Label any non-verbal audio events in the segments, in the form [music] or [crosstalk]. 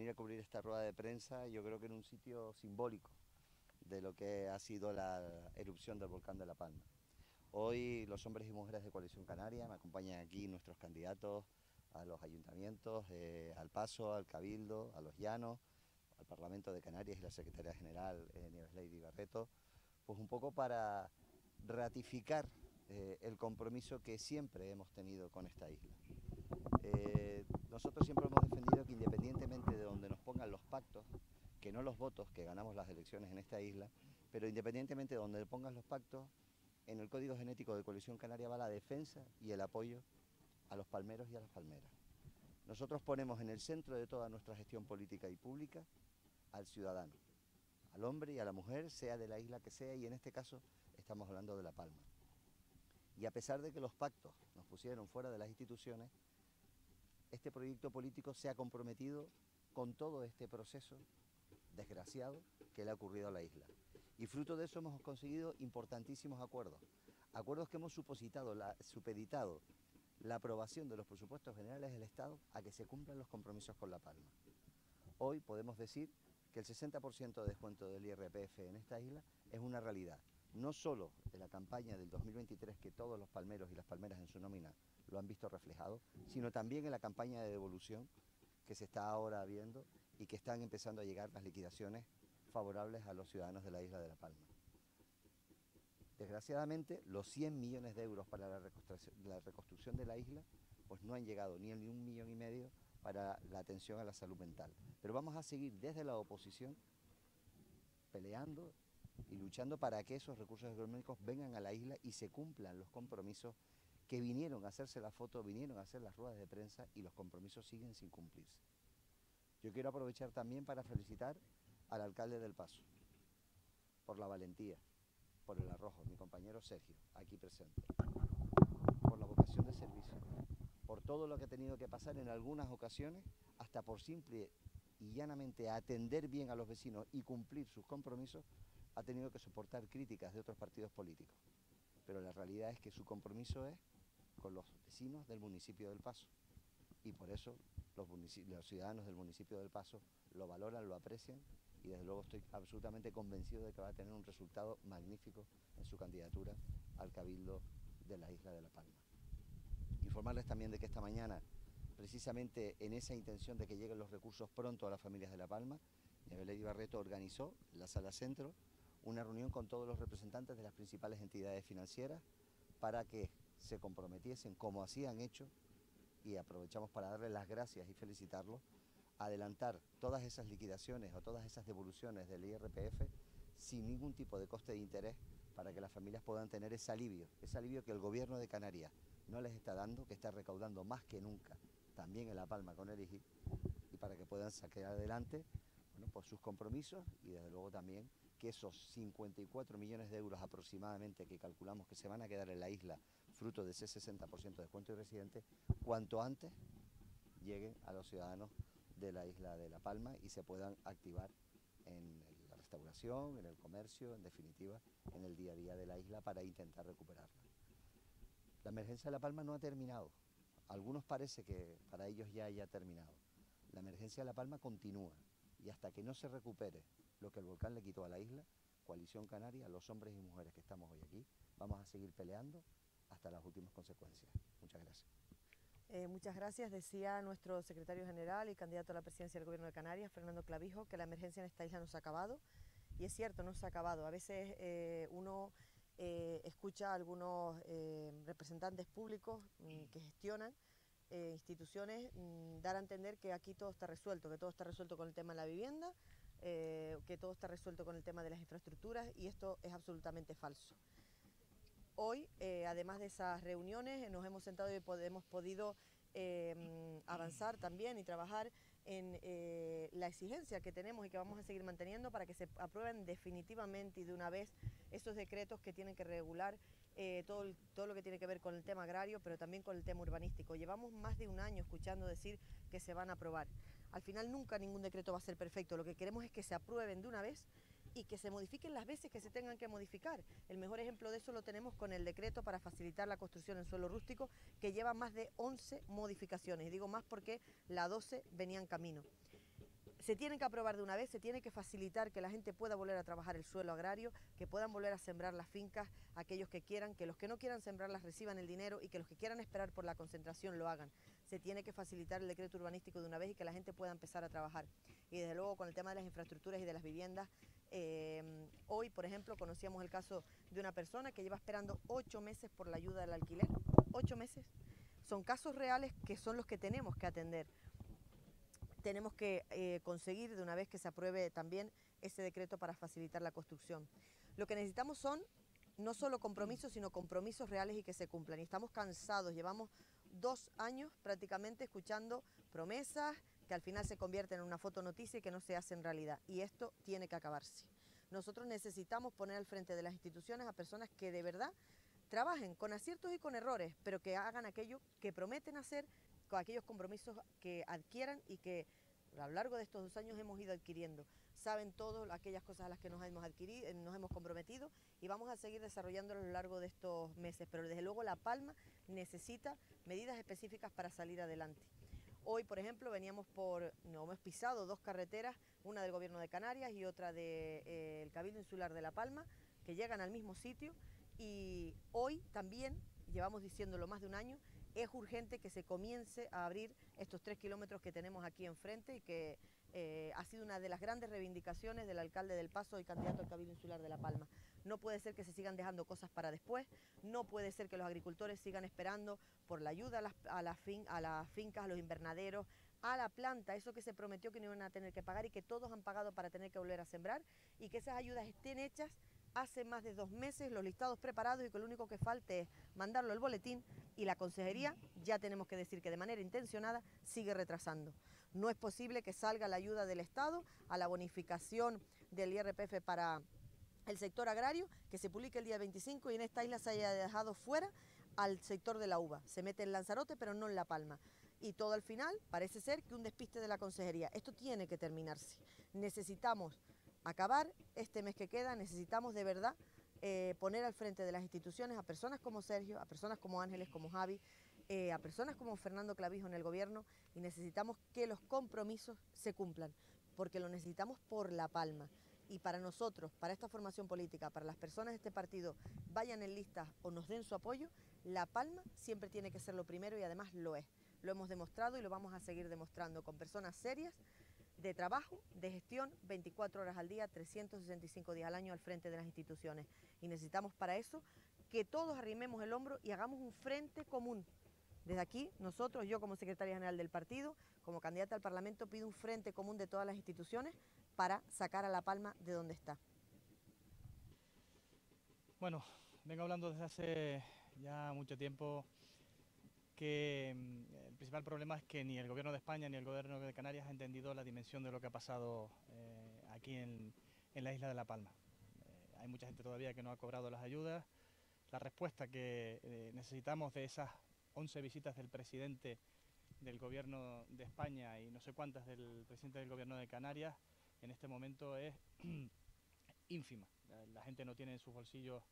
venir a cubrir esta rueda de prensa. Yo creo que en un sitio simbólico de lo que ha sido la erupción del volcán de La Palma. Hoy los hombres y mujeres de Coalición Canaria me acompañan aquí nuestros candidatos a los ayuntamientos, eh, al Paso, al Cabildo, a los Llanos, al Parlamento de Canarias y la Secretaria General eh, Nieves Lady Barreto, pues un poco para ratificar eh, el compromiso que siempre hemos tenido con esta isla. Nosotros siempre hemos defendido que independientemente de donde nos pongan los pactos, que no los votos, que ganamos las elecciones en esta isla, pero independientemente de donde pongan los pactos, en el Código Genético de Coalición Canaria va la defensa y el apoyo a los palmeros y a las palmeras. Nosotros ponemos en el centro de toda nuestra gestión política y pública al ciudadano, al hombre y a la mujer, sea de la isla que sea, y en este caso estamos hablando de La Palma. Y a pesar de que los pactos nos pusieron fuera de las instituciones, este proyecto político se ha comprometido con todo este proceso desgraciado que le ha ocurrido a la isla. Y fruto de eso hemos conseguido importantísimos acuerdos. Acuerdos que hemos supeditado la aprobación de los presupuestos generales del Estado a que se cumplan los compromisos con La Palma. Hoy podemos decir que el 60% de descuento del IRPF en esta isla es una realidad, no solo de la campaña del 2023 que todos los palmeros y las palmeras en su nómina lo han visto reflejado, sino también en la campaña de devolución que se está ahora viendo y que están empezando a llegar las liquidaciones favorables a los ciudadanos de la isla de La Palma. Desgraciadamente, los 100 millones de euros para la reconstrucción, de la isla pues no han llegado ni ni un millón y medio para la atención a la salud mental. Pero vamos a seguir desde la oposición peleando y luchando para que esos recursos económicos vengan a la isla y se cumplan los compromisos que vinieron a hacerse la foto, vinieron a hacer las ruedas de prensa y los compromisos siguen sin cumplirse. Yo quiero aprovechar también para felicitar al alcalde del Paso por la valentía, por el arrojo, mi compañero Sergio, aquí presente, por la vocación de servicio, por todo lo que ha tenido que pasar en algunas ocasiones, hasta por simple y llanamente atender bien a los vecinos y cumplir sus compromisos, ha tenido que soportar críticas de otros partidos políticos. Pero la realidad es que su compromiso es con los vecinos del municipio del Paso. Y por eso los, ciudadanos del municipio del Paso lo valoran, lo aprecian y desde luego estoy absolutamente convencido de que va a tener un resultado magnífico en su candidatura al Cabildo de la isla de La Palma. Informarles también de que esta mañana, precisamente en esa intención de que lleguen los recursos pronto a las familias de La Palma, Nieves Barreto organizó la sala centro una reunión con todos los representantes de las principales entidades financieras para que se comprometiesen, como así han hecho, y aprovechamos para darles las gracias y felicitarlos, adelantar todas esas liquidaciones o todas esas devoluciones del IRPF sin ningún tipo de coste de interés para que las familias puedan tener ese alivio, ese alivio que el gobierno de Canarias no les está dando, que está recaudando más que nunca, también en La Palma con el IGI, y para que puedan sacar adelante bueno, pues sus compromisos y desde luego también que esos 54 millones de euros aproximadamente que calculamos que se van a quedar en la isla fruto de ese 60% de descuento de residentes, cuanto antes lleguen a los ciudadanos de la isla de La Palma y se puedan activar en la restauración, en el comercio, en definitiva, en el día a día de la isla para intentar recuperarla. La emergencia de La Palma no ha terminado. algunos parece que para ellos ya haya terminado. La emergencia de La Palma continúa y hasta que no se recupere lo que el volcán le quitó a la isla, Coalición Canaria, los hombres y mujeres que estamos hoy aquí, vamos a seguir peleando hasta las últimas consecuencias. Muchas gracias. Eh, muchas gracias. Decía nuestro secretario general y candidato a la presidencia del Gobierno de Canarias, Fernando Clavijo, que la emergencia en esta isla no se ha acabado. Y es cierto, no se ha acabado. A veces eh, uno eh, escucha a algunos representantes públicos mm, que gestionan instituciones mm, dar a entender que aquí todo está resuelto, que todo está resuelto con el tema de la vivienda, eh, que todo está resuelto con el tema de las infraestructuras y esto es absolutamente falso. Hoy, eh, además de esas reuniones, nos hemos sentado y hemos podido eh, avanzar también y trabajar en la exigencia que tenemos y que vamos a seguir manteniendo para que se aprueben definitivamente y de una vez esos decretos que tienen que regular todo, todo lo que tiene que ver con el tema agrario, pero también con el tema urbanístico. Llevamos más de un año escuchando decir que se van a aprobar. Al final nunca ningún decreto va a ser perfecto, lo que queremos es que se aprueben de una vez y que se modifiquen las veces que se tengan que modificar. El mejor ejemplo de eso lo tenemos con el decreto para facilitar la construcción en suelo rústico, que lleva más de 11 modificaciones. Y digo más porque la 12 venía en camino se tienen que aprobar de una vez, se tiene que facilitar que la gente pueda volver a trabajar el suelo agrario, que puedan volver a sembrar las fincas, aquellos que quieran, que los que no quieran sembrarlas reciban el dinero y que los que quieran esperar por la concentración lo hagan. Se tiene que facilitar el decreto urbanístico de una vez y que la gente pueda empezar a trabajar. Y desde luego con el tema de las infraestructuras y de las viviendas, eh, hoy por ejemplo conocíamos el caso de una persona que lleva esperando ocho meses por la ayuda del alquiler, ocho meses. Son casos reales que son los que tenemos que atender tenemos que eh, conseguir de una vez que se apruebe también ese decreto para facilitar la construcción. Lo que necesitamos son no solo compromisos, sino compromisos reales y que se cumplan. Y estamos cansados, llevamos dos años prácticamente escuchando promesas que al final se convierten en una fotonoticia y que no se hacen realidad. Y esto tiene que acabarse. Nosotros necesitamos poner al frente de las instituciones a personas que de verdad trabajen con aciertos y con errores, pero que hagan aquello que prometen hacer con aquellos compromisos que adquieran y que a lo largo de estos dos años hemos ido adquiriendo. Saben todas aquellas cosas a las que nos hemos adquirido, eh, nos hemos comprometido y vamos a seguir desarrollando a lo largo de estos meses. Pero desde luego La Palma necesita medidas específicas para salir adelante. Hoy, por ejemplo, veníamos por, no hemos pisado dos carreteras, una del Gobierno de Canarias y otra del de, eh, Cabildo Insular de La Palma, que llegan al mismo sitio y hoy también, llevamos diciéndolo más de un año, es urgente que se comience a abrir estos tres kilómetros que tenemos aquí enfrente y que eh, ha sido una de las grandes reivindicaciones del alcalde del Paso y candidato al Cabildo Insular de La Palma. No puede ser que se sigan dejando cosas para después, no puede ser que los agricultores sigan esperando por la ayuda a las, a las, a las fincas, a los invernaderos, a la planta, eso que se prometió que no iban a tener que pagar y que todos han pagado para tener que volver a sembrar y que esas ayudas estén hechas hace más de dos meses, los listados preparados y que lo único que falte es mandarlo al boletín y la consejería, ya tenemos que decir que de manera intencionada, sigue retrasando. No es posible que salga la ayuda del Estado a la bonificación del IRPF para el sector agrario, que se publique el día 25 y en esta isla se haya dejado fuera al sector de la uva. Se mete en Lanzarote, pero no en La Palma. Y todo al final parece ser que un despiste de la consejería. Esto tiene que terminarse. Necesitamos acabar este mes que queda, necesitamos de verdad eh, poner al frente de las instituciones a personas como Sergio, a personas como Ángeles, como Javi, eh, a personas como Fernando Clavijo en el gobierno y necesitamos que los compromisos se cumplan, porque lo necesitamos por La Palma. Y para nosotros, para esta formación política, para las personas de este partido, vayan en listas o nos den su apoyo, La Palma siempre tiene que ser lo primero y además lo es. Lo hemos demostrado y lo vamos a seguir demostrando con personas serias de trabajo, de gestión, 24 horas al día, 365 días al año al frente de las instituciones. Y necesitamos para eso que todos arrimemos el hombro y hagamos un frente común. Desde aquí, nosotros, yo como secretaria general del partido, como candidata al Parlamento, pido un frente común de todas las instituciones para sacar a La Palma de donde está. Bueno, vengo hablando desde hace ya mucho tiempo que mm, el principal problema es que ni el gobierno de España ni el gobierno de Canarias ha entendido la dimensión de lo que ha pasado eh, aquí en, la isla de La Palma. Eh, hay mucha gente todavía que no ha cobrado las ayudas. La respuesta que eh, necesitamos de esas 11 visitas del presidente del gobierno de España y no sé cuántas del presidente del gobierno de Canarias en este momento es [clears throat] ínfima. La gente no tiene en sus bolsillos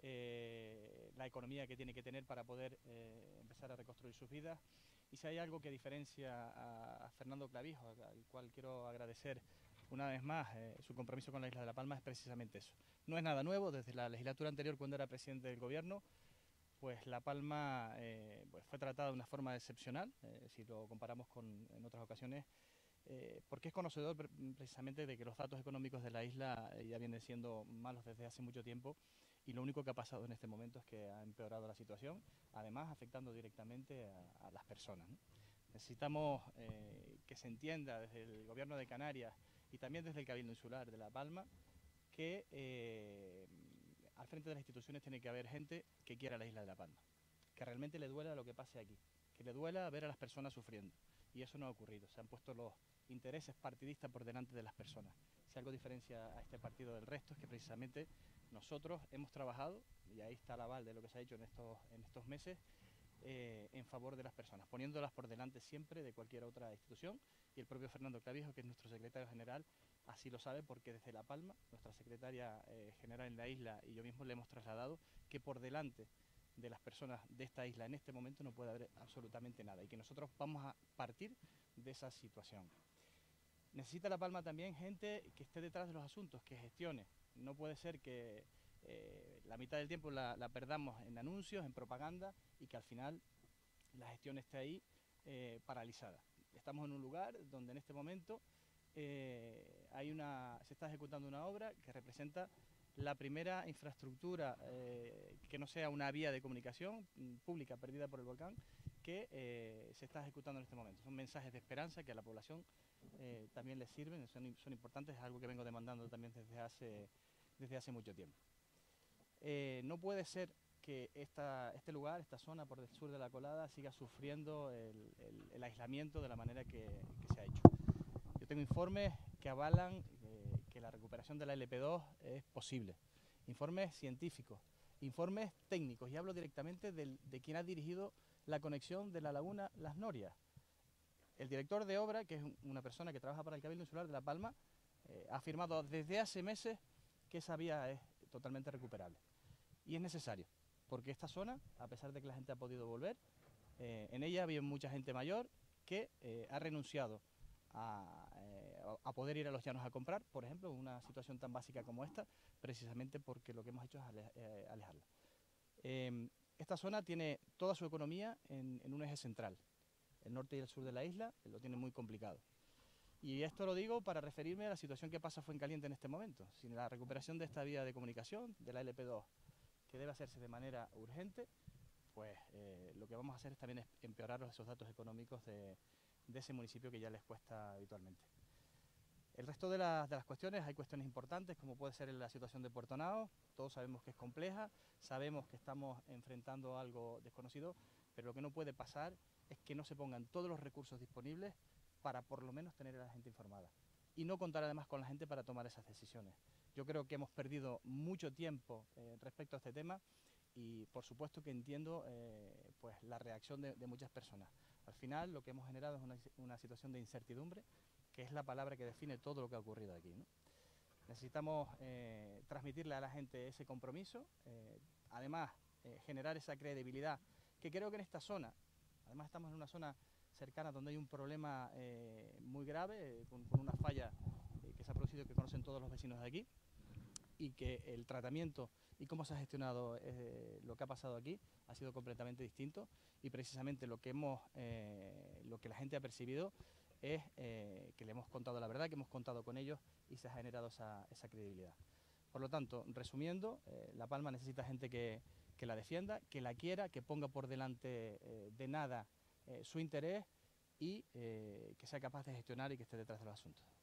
eh, la economía que tiene que tener para poder eh, empezar a reconstruir sus vidas. Y si hay algo que diferencia a, Fernando Clavijo, al cual quiero agradecer una vez más eh, su compromiso con la isla de La Palma, es precisamente eso. No es nada nuevo, desde la legislatura anterior, cuando era presidente del gobierno, pues La Palma pues fue tratada de una forma excepcional, si lo comparamos con en otras ocasiones, porque es conocedor precisamente de que los datos económicos de la isla ya vienen siendo malos desde hace mucho tiempo y lo único que ha pasado en este momento es que ha empeorado la situación, además afectando directamente a, las personas. Necesitamos eh, que se entienda desde el Gobierno de Canarias y también desde el Cabildo Insular de La Palma que eh, al frente de las instituciones tiene que haber gente que quiera la isla de La Palma, que realmente le duela lo que pase aquí, que le duela ver a las personas sufriendo. Y eso no ha ocurrido, se han puesto los intereses partidistas por delante de las personas. Si algo diferencia a este partido del resto es que precisamente nosotros hemos trabajado, y ahí está el aval de lo que se ha hecho en estos, en estos meses, eh, en favor de las personas, poniéndolas por delante siempre de cualquier otra institución. Y el propio Fernando Clavijo, que es nuestro secretario general, así lo sabe porque desde La Palma, nuestra secretaria eh, general en la isla y yo mismo le hemos trasladado que por delante de las personas de esta isla en este momento no puede haber absolutamente nada y que nosotros vamos a partir de esa situación. Necesita La Palma también gente que esté detrás de los asuntos, que gestione. No puede ser que eh, la mitad del tiempo la, perdamos en anuncios, en propaganda y que al final la gestión esté ahí eh, paralizada. Estamos en un lugar donde en este momento eh, hay una, se está ejecutando una obra que representa la primera infraestructura que no sea una vía de comunicación mm, pública perdida por el volcán que se está ejecutando en este momento. Son mensajes de esperanza que a la población eh, también les sirven, son, son, importantes, es algo que vengo demandando también desde hace, desde hace mucho tiempo. Eh, no puede ser que esta, este lugar, esta zona por el sur de la colada, siga sufriendo el, el, aislamiento de la manera que, que, se ha hecho. Yo tengo informes que avalan eh, que la recuperación de la LP2 es posible, informes científicos, informes técnicos, y hablo directamente del, de quien ha dirigido la conexión de la laguna Las Norias, el director de obra, que es una persona que trabaja para el Cabildo Insular de La Palma, eh, ha afirmado desde hace meses que esa vía es totalmente recuperable. Y es necesario, porque esta zona, a pesar de que la gente ha podido volver, eh, en ella había mucha gente mayor que eh, ha renunciado a, poder ir a los llanos a comprar, por ejemplo, una situación tan básica como esta, precisamente porque lo que hemos hecho es alejarla. esta zona tiene toda su economía en un eje central, el norte y el sur de la isla lo tienen muy complicado. Y esto lo digo para referirme a la situación que pasa Fuencaliente en este momento. Sin la recuperación de esta vía de comunicación, de la LP2, que debe hacerse de manera urgente, pues eh, lo que vamos a hacer es también empeorar esos datos económicos de, ese municipio que ya les cuesta habitualmente. El resto de, de, las cuestiones, hay cuestiones importantes, como puede ser la situación de Puerto Nao, todos sabemos que es compleja, sabemos que estamos enfrentando algo desconocido, pero lo que no puede pasar es que no se pongan todos los recursos disponibles para por lo menos tener a la gente informada y no contar además con la gente para tomar esas decisiones. Yo creo que hemos perdido mucho tiempo eh, respecto a este tema y por supuesto que entiendo eh, pues la reacción de, muchas personas. Al final lo que hemos generado es una, situación de incertidumbre, que es la palabra que define todo lo que ha ocurrido aquí. Necesitamos eh, transmitirle a la gente ese compromiso, además generar esa credibilidad que creo que en esta zona Además estamos en una zona cercana donde hay un problema eh, muy grave, eh, con, una falla eh, que se ha producido que conocen todos los vecinos de aquí y que el tratamiento y cómo se ha gestionado lo que ha pasado aquí ha sido completamente distinto y precisamente lo que hemos lo que la gente ha percibido es que le hemos contado la verdad, que hemos contado con ellos y se ha generado esa, esa credibilidad. Por lo tanto, resumiendo, La Palma necesita gente que, que la defienda, que la quiera, que ponga por delante eh, de nada eh, su interés y eh, que sea capaz de gestionar y que esté detrás de los asuntos.